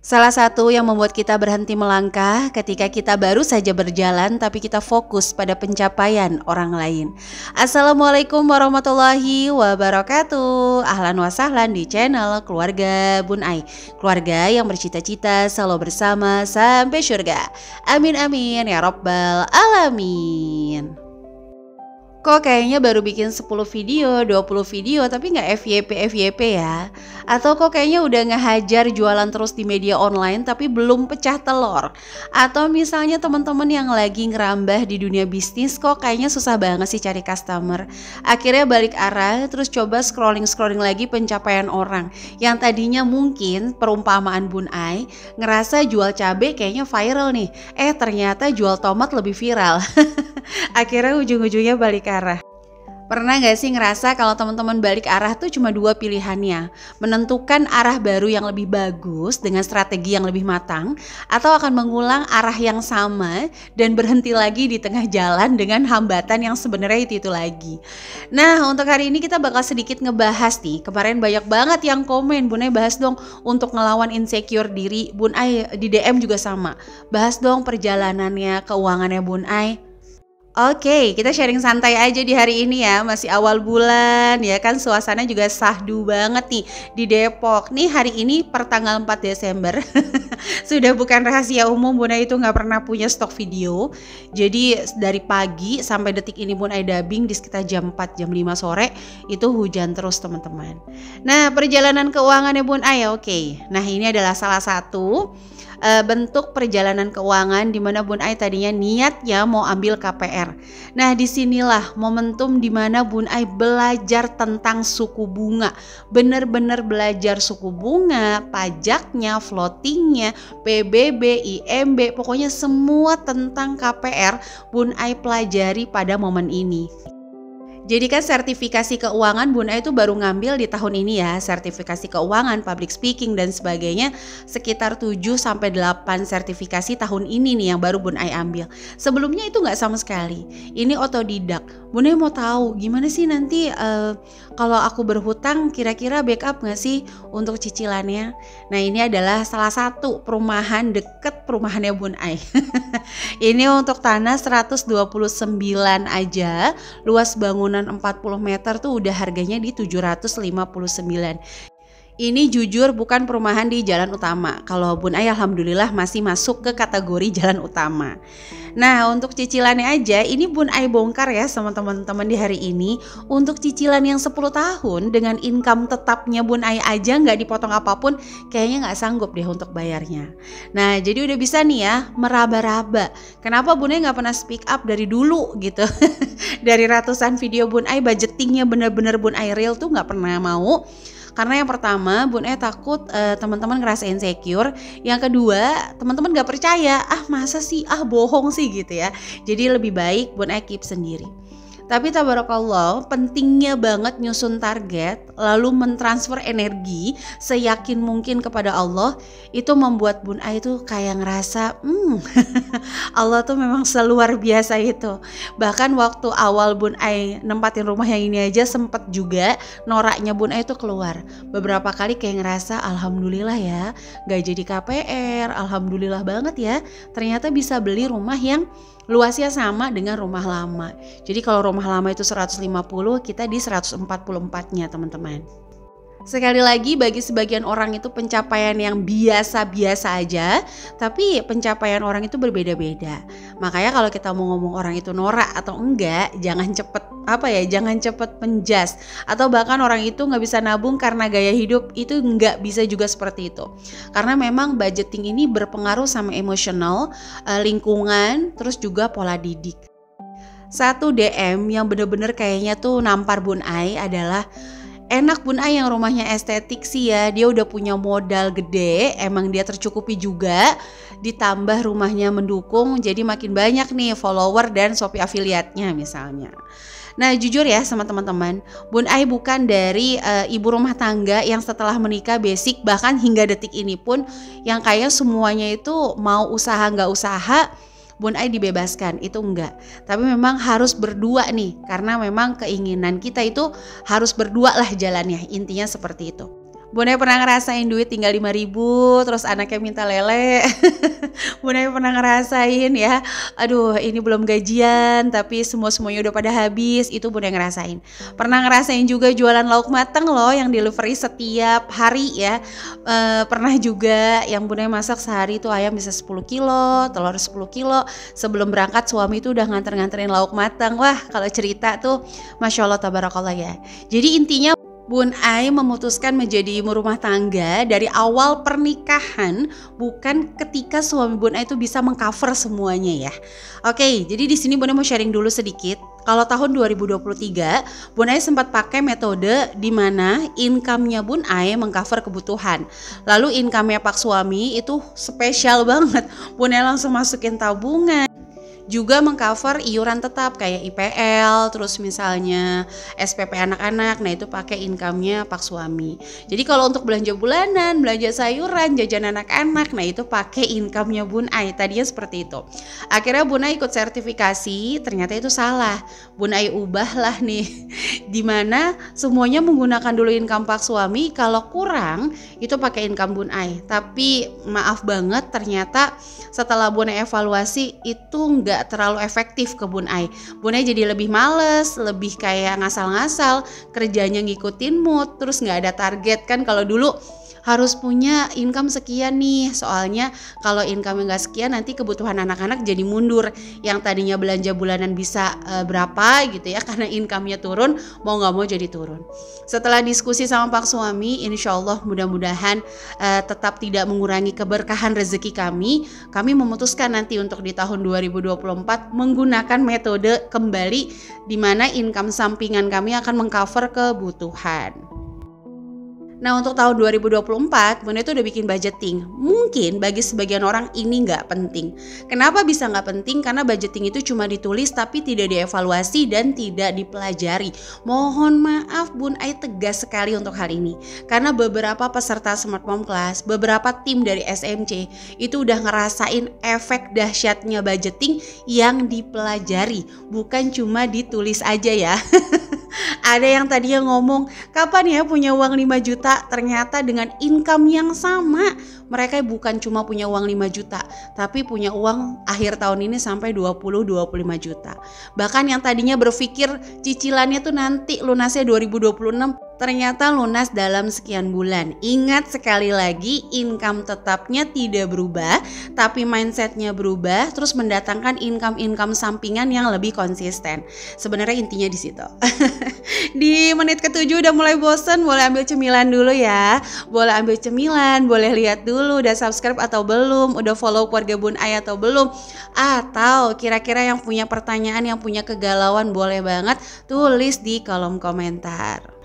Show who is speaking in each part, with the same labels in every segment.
Speaker 1: Salah satu yang membuat kita berhenti melangkah ketika kita baru saja berjalan tapi kita fokus pada pencapaian orang lain. Assalamualaikum warahmatullahi wabarakatuh. Ahlan wa sahlan di channel Keluarga Bun Ai. Keluarga yang bercita-cita selalu bersama sampai surga. Amin amin ya rabbal alamin. Kok kayaknya baru bikin 10 video, 20 video tapi nggak FYP FYP ya? Atau kok kayaknya udah ngehajar jualan terus di media online tapi belum pecah telur? Atau misalnya teman-teman yang lagi ngerambah di dunia bisnis kok kayaknya susah banget sih cari customer. Akhirnya balik arah terus coba scrolling-scrolling lagi pencapaian orang yang tadinya mungkin perumpamaan Bun Ai ngerasa jual cabe kayaknya viral nih. Eh ternyata jual tomat lebih viral. Akhirnya ujung-ujungnya balik arah. Pernah gak sih ngerasa kalau teman-teman balik arah tuh cuma dua pilihannya? Menentukan arah baru yang lebih bagus dengan strategi yang lebih matang atau akan mengulang arah yang sama dan berhenti lagi di tengah jalan dengan hambatan yang sebenarnya itu, itu lagi. Nah untuk hari ini kita bakal sedikit ngebahas nih. Kemarin banyak banget yang komen Bun bahas dong untuk ngelawan insecure diri. Bun Ai di DM juga sama. Bahas dong perjalanannya, keuangannya Bun Ai Oke, kita sharing santai aja di hari ini ya. Masih awal bulan ya kan suasana juga sahdu banget nih di Depok. Nih hari ini per tanggal 4 Desember. Sudah bukan rahasia umum Bunda itu nggak pernah punya stok video. Jadi dari pagi sampai detik ini Bunda dubbing di sekitar jam 4 jam 5 sore itu hujan terus teman-teman. Nah, perjalanan keuangannya Bun Ay oke. Nah, ini adalah salah satu uh, bentuk perjalanan keuangan di mana Bun Ai tadinya niatnya mau ambil KPR. Nah, di sinilah momentum di mana Bun Ai belajar tentang suku bunga. Bener-bener belajar suku bunga, pajaknya, floatingnya, PBB, IMB, pokoknya semua tentang KPR Bun Ai pelajari pada momen ini. Jadi kan sertifikasi keuangan Bunda itu baru ngambil di tahun ini ya, sertifikasi keuangan, public speaking dan sebagainya sekitar 7 sampai 8 sertifikasi tahun ini nih yang baru Bunda ambil. Sebelumnya itu nggak sama sekali. Ini otodidak. Bunda mau tahu gimana sih nanti uh, kalau aku berhutang kira-kira backup nggak sih untuk cicilannya? Nah ini adalah salah satu perumahan deket perumahannya Bun Ai. ini untuk tanah 129 aja, luas bangunan bangunan 40 meter tuh udah harganya di 759. Ini jujur bukan perumahan di jalan utama. Kalau Bun Ay alhamdulillah masih masuk ke kategori jalan utama. Nah, untuk cicilannya aja ini Bun Ay bongkar ya sama teman-teman di hari ini. Untuk cicilan yang 10 tahun dengan income tetapnya Bun Ay aja nggak dipotong apa pun, kayaknya nggak sanggup deh untuk bayarnya. Nah, jadi udah bisa nih ya meraba-raba. Kenapa Bun Ay nggak pernah speak up dari dulu gitu? dari ratusan video Bun Ay budgetingnya bener-bener Bun Ay real tuh nggak pernah mau karena yang pertama Bun E takut uh, teman-teman ngerasa insecure. Yang kedua teman-teman gak percaya, ah masa sih, ah bohong sih gitu ya. Jadi lebih baik Bun E keep sendiri. Tapi tabarakallah pentingnya banget nyusun target lalu mentransfer energi seyakin mungkin kepada Allah itu membuat Bun Ai itu kayak ngerasa hmm Allah tuh memang seluar biasa itu. Bahkan waktu awal Bun Ai nempatin rumah yang ini aja sempet juga noraknya Bun Ai itu keluar. Beberapa kali kayak ngerasa alhamdulillah ya gak jadi KPR, alhamdulillah banget ya. Ternyata bisa beli rumah yang luasnya sama dengan rumah lama. Jadi kalau rumah lama itu 150, kita di 144-nya teman-teman. Sekali lagi bagi sebagian orang itu pencapaian yang biasa-biasa aja, tapi pencapaian orang itu berbeda-beda. Makanya kalau kita mau ngomong orang itu norak atau enggak, jangan cepet apa ya, jangan cepet menjas atau bahkan orang itu nggak bisa nabung karena gaya hidup itu nggak bisa juga seperti itu. Karena memang budgeting ini berpengaruh sama emosional, eh, lingkungan, terus juga pola didik. Satu DM yang bener-bener kayaknya tuh nampar Bun Ai adalah enak Bun Ay yang rumahnya estetik sih ya. Dia udah punya modal gede emang dia tercukupi juga. Ditambah rumahnya mendukung jadi makin banyak nih follower dan Shopee afiliatnya misalnya. Nah jujur ya sama teman-teman, Bun Ai bukan dari uh, ibu rumah tangga yang setelah menikah basic bahkan hingga detik ini pun yang kayak semuanya itu mau usaha nggak usaha Bun Ai dibebaskan. Itu enggak. Tapi memang harus berdua nih karena memang keinginan kita itu harus berdua lah jalannya. Intinya seperti itu Bunda pernah ngerasain duit tinggal 5 ribu terus anaknya minta lele. Bunda pernah ngerasain ya aduh ini belum gajian tapi semua semuanya udah pada habis. Itu Bunda ngerasain. Pernah ngerasain juga jualan lauk matang loh yang delivery setiap hari ya. E, pernah juga yang Bunda masak sehari itu ayam bisa 10 kilo telur 10 kilo. Sebelum berangkat suami itu udah nganter-nganterin lauk matang wah kalau cerita tuh Masya Allah tabarakallah ya. Jadi intinya Bun Ai memutuskan menjadi ibu rumah tangga dari awal pernikahan bukan ketika suami Bun Ai itu bisa mengcover semuanya ya. Oke, jadi di sini Bun Ai mau sharing dulu sedikit. Kalau tahun 2023, Bun Ai sempat pakai metode di mana income-nya Bun Ai mengcover kebutuhan. Lalu income-nya Pak suami itu spesial banget. Bun Ai langsung masukin tabungan juga mengcover iuran tetap kayak IPL, terus misalnya SPP anak-anak, nah itu pakai income-nya pak suami. Jadi kalau untuk belanja bulanan, belanja sayuran, jajan anak-anak, nah itu pakai income-nya Bun Ai. Tadinya seperti itu. Akhirnya Bun Ai ikut sertifikasi, ternyata itu salah. Bun Ai ubah lah nih, di mana semuanya menggunakan dulu income pak suami, kalau kurang itu pakai income Bun Ai. Tapi maaf banget, ternyata setelah Bun Ai evaluasi itu nggak nggak terlalu efektif ke Bun Ai. Bun Ai jadi lebih males, lebih kayak ngasal-ngasal, kerjanya ngikutin mood, terus nggak ada target kan kalau dulu harus punya income sekian nih. Soalnya kalau income nggak sekian nanti kebutuhan anak-anak jadi mundur. Yang tadinya belanja bulanan bisa e, berapa gitu ya karena income-nya turun mau nggak mau jadi turun. Setelah diskusi sama pak suami insya Allah mudah-mudahan e, tetap tidak mengurangi keberkahan rezeki kami kami memutuskan nanti untuk di tahun 2024 menggunakan metode kembali di mana income sampingan kami akan mengcover kebutuhan. Nah untuk tahun 2024 Bunda itu udah bikin budgeting. Mungkin bagi sebagian orang ini nggak penting. Kenapa bisa nggak penting? Karena budgeting itu cuma ditulis tapi tidak dievaluasi dan tidak dipelajari. Mohon maaf Bun Ai tegas sekali untuk hal ini. Karena beberapa peserta Smart Mom Class Beberapa tim dari SMC Itu udah ngerasain efek dahsyatnya budgeting yang dipelajari. Bukan cuma ditulis aja ya Ada yang tadinya ngomong, kapan ya punya uang 5 juta? Ternyata dengan income yang sama, mereka bukan cuma punya uang 5 juta, tapi punya uang akhir tahun ini sampai 20-25 juta. Bahkan yang tadinya berpikir cicilannya tuh nanti lunasnya 2026, ternyata lunas dalam sekian bulan. Ingat sekali lagi, income tetapnya tidak berubah, tapi mindsetnya berubah, terus mendatangkan income-income sampingan yang lebih konsisten. Sebenarnya intinya di situ. di menit ketujuh udah mulai bosen, boleh ambil cemilan dulu ya. Boleh ambil cemilan, boleh lihat dulu udah subscribe atau belum, udah follow keluarga Bun Ay atau belum. Atau kira-kira yang punya pertanyaan, yang punya kegalauan boleh banget tulis di kolom komentar.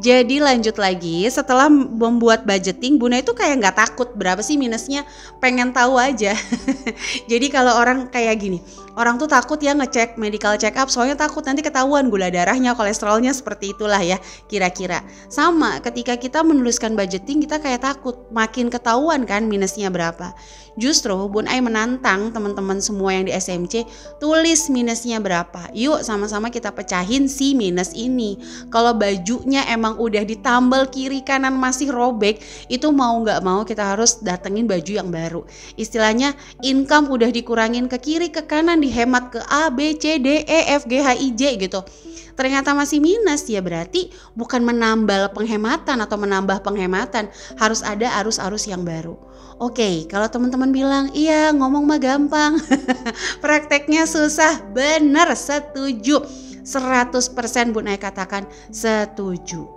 Speaker 1: Jadi lanjut lagi setelah membuat budgeting Bunda itu kayak nggak takut berapa sih minusnya pengen tahu aja. Jadi kalau orang kayak gini orang tuh takut ya ngecek medical check up soalnya takut nanti ketahuan gula darahnya, kolesterolnya seperti itulah ya kira-kira. Sama ketika kita menuliskan budgeting kita kayak takut makin ketahuan kan minusnya berapa. Justru Bun Ai menantang teman-teman semua yang di SMC tulis minusnya berapa. Yuk sama-sama kita pecahin si minus ini. Kalau bajunya emang udah ditambal kiri kanan masih robek, itu mau nggak mau kita harus datengin baju yang baru. Istilahnya income udah dikurangin ke kiri ke kanan dihemat ke A, B, C, D, E, F, G, H, I, J gitu. Ternyata masih minus ya berarti bukan menambal penghematan atau menambah penghematan, harus ada arus-arus yang baru. Oke, kalau teman-teman bilang, iya ngomong mah gampang, prakteknya susah, bener setuju. 100% Bu Nay katakan setuju.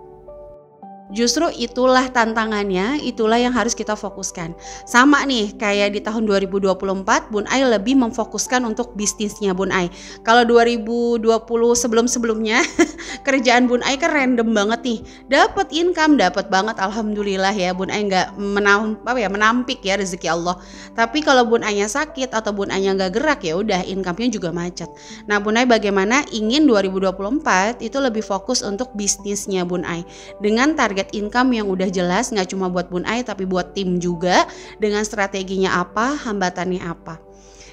Speaker 1: Justru itulah tantangannya, itulah yang harus kita fokuskan. Sama nih kayak di tahun 2024 Bun Ai lebih memfokuskan untuk bisnisnya Bun Ai. Kalau 2020 sebelum-sebelumnya kerjaan Bun Ai kan random banget nih. Dapat income, dapat banget alhamdulillah ya Bun Ai nggak menam, ya menampik ya rezeki Allah. Tapi kalau Bun Ai sakit atau Bun Ai nggak gerak ya udah income-nya juga macet. Nah Bun Ai bagaimana ingin 2024 itu lebih fokus untuk bisnisnya Bun Ai dengan target target income yang udah jelas nggak cuma buat Bun Ai tapi buat tim juga dengan strateginya apa, hambatannya apa.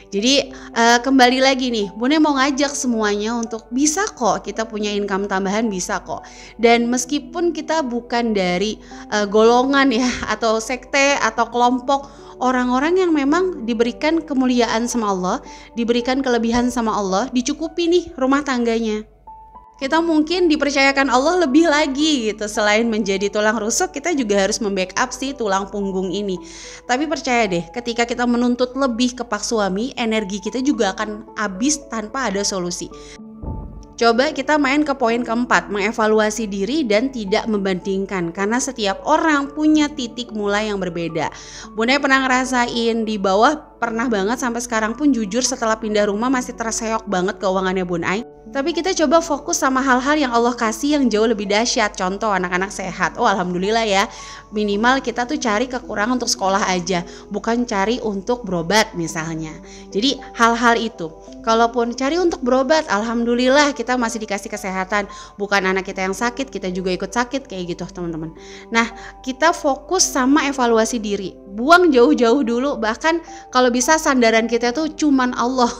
Speaker 1: Jadi uh, kembali lagi nih, Bunda mau ngajak semuanya untuk bisa kok kita punya income tambahan bisa kok. Dan meskipun kita bukan dari uh, golongan ya atau sekte atau kelompok orang-orang yang memang diberikan kemuliaan sama Allah, diberikan kelebihan sama Allah, dicukupi nih rumah tangganya kita mungkin dipercayakan Allah lebih lagi gitu. Selain menjadi tulang rusuk kita juga harus membackup si tulang punggung ini. Tapi percaya deh ketika kita menuntut lebih ke pak suami energi kita juga akan habis tanpa ada solusi. Coba kita main ke poin keempat, mengevaluasi diri dan tidak membandingkan. Karena setiap orang punya titik mulai yang berbeda. Bunda pernah ngerasain di bawah pernah banget sampai sekarang pun jujur setelah pindah rumah masih terseok banget keuangannya Bun Ai. Tapi kita coba fokus sama hal-hal yang Allah kasih yang jauh lebih dahsyat. Contoh anak-anak sehat. Oh alhamdulillah ya. Minimal kita tuh cari kekurangan untuk sekolah aja, bukan cari untuk berobat misalnya. Jadi hal-hal itu. Kalaupun cari untuk berobat, alhamdulillah kita masih dikasih kesehatan. Bukan anak kita yang sakit, kita juga ikut sakit kayak gitu teman-teman. Nah kita fokus sama evaluasi diri. Buang jauh-jauh dulu. Bahkan kalau bisa sandaran kita tuh cuman Allah.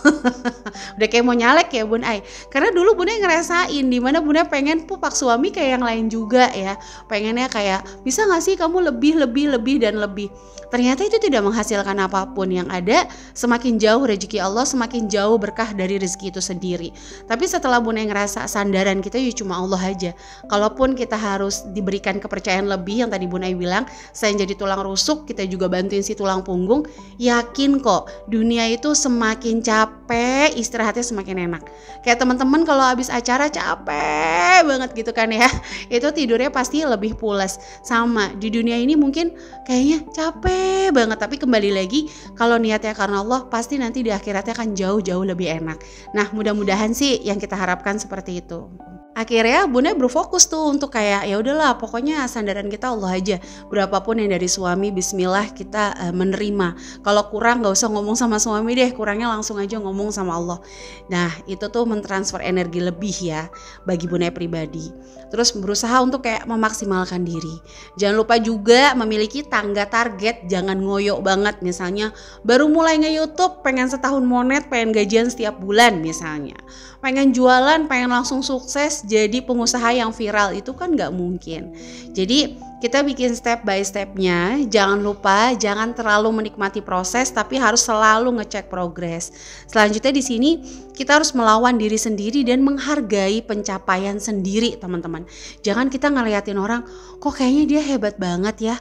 Speaker 1: Udah kayak mau nyalek ya Bun Ai karena dulu bunda ngerasain di mana bunda pengen pupak suami kayak yang lain juga ya. Pengennya kayak bisa gak sih kamu lebih lebih lebih dan lebih? Ternyata itu tidak menghasilkan apa pun. Yang ada semakin jauh rezeki Allah semakin jauh berkah dari rezeki itu sendiri. Tapi setelah bunda ngerasa sandaran kita ya cuma Allah aja. Kalaupun kita harus diberikan kepercayaan lebih yang tadi bunda bilang saya jadi tulang rusuk kita juga bantuin si tulang punggung yakin kok. Dunia itu semakin capek istirahatnya semakin enak. Kayak teman-teman teman kalau habis acara capek banget gitu kan ya. Itu tidurnya pasti lebih pulas sama di dunia ini mungkin kayaknya capek banget. Tapi kembali lagi kalau niatnya karena Allah pasti nanti di akhiratnya akan jauh-jauh lebih enak. Nah mudah-mudahan sih yang kita harapkan seperti itu akhirnya bunda berfokus tuh untuk kayak ya udahlah pokoknya sandaran kita Allah aja. Berapapun yang dari suami Bismillah kita uh, menerima. Kalau kurang nggak usah ngomong sama suami deh kurangnya langsung aja ngomong sama Allah. Nah itu tuh mentransfer energi lebih ya bagi bunda pribadi. Terus berusaha untuk kayak memaksimalkan diri. Jangan lupa juga memiliki tangga target jangan ngoyo banget. Misalnya baru mulai nge YouTube pengen setahun monet pengen gajian setiap bulan misalnya. Pengen jualan pengen langsung sukses jadi pengusaha yang viral itu kan nggak mungkin. Jadi kita bikin step by stepnya, jangan lupa jangan terlalu menikmati proses tapi harus selalu ngecek progres. Selanjutnya di sini kita harus melawan diri sendiri dan menghargai pencapaian sendiri teman-teman. Jangan kita ngeliatin orang, kok kayaknya dia hebat banget ya.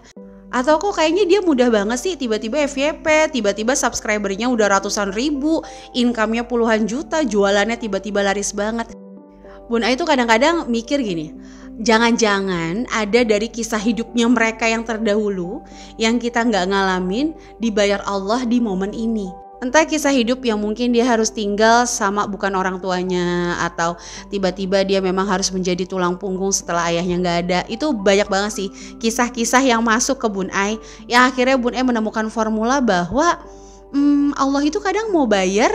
Speaker 1: Atau kok kayaknya dia mudah banget sih tiba-tiba FYP, tiba-tiba subscribernya udah ratusan ribu, income-nya puluhan juta, jualannya tiba-tiba laris banget. Bun A itu kadang-kadang mikir gini, jangan-jangan ada dari kisah hidupnya mereka yang terdahulu yang kita nggak ngalamin dibayar Allah di momen ini. Entah kisah hidup yang mungkin dia harus tinggal sama bukan orang tuanya atau tiba-tiba dia memang harus menjadi tulang punggung setelah ayahnya nggak ada. Itu banyak banget sih kisah-kisah yang masuk ke Bun Ai yang akhirnya Bun Ai menemukan formula bahwa hmm, Allah itu kadang mau bayar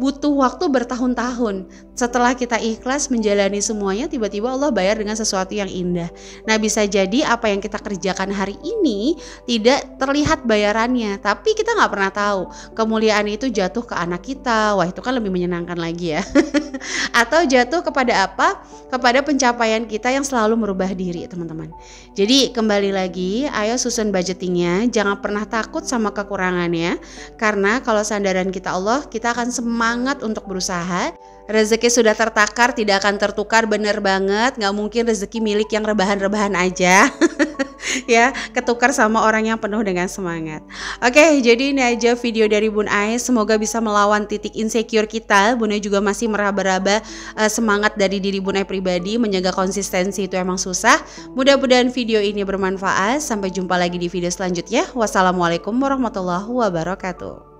Speaker 1: butuh waktu bertahun-tahun. Setelah kita ikhlas menjalani semuanya, tiba-tiba Allah bayar dengan sesuatu yang indah. Nah, bisa jadi apa yang kita kerjakan hari ini tidak terlihat bayarannya, tapi kita nggak pernah tahu kemuliaan itu jatuh ke anak kita. Wah, itu kan lebih menyenangkan lagi ya. Atau jatuh kepada apa? Kepada pencapaian kita yang selalu merubah diri, teman-teman. Jadi, kembali lagi, ayo susun budgetingnya. Jangan pernah takut sama kekurangannya, karena kalau sandaran kita Allah, kita akan semangat untuk berusaha. Rezeki sudah tertakar, tidak akan tertukar, bener banget. Nggak mungkin rezeki milik yang rebahan-rebahan aja. ya, ketukar sama orang yang penuh dengan semangat. Oke, jadi ini aja video dari Bun Ais. Semoga bisa melawan titik insecure kita. Bun juga masih meraba-raba uh, semangat dari diri Bun pribadi. Menjaga konsistensi itu emang susah. Mudah-mudahan video ini bermanfaat. Sampai jumpa lagi di video selanjutnya. Wassalamualaikum warahmatullahi wabarakatuh.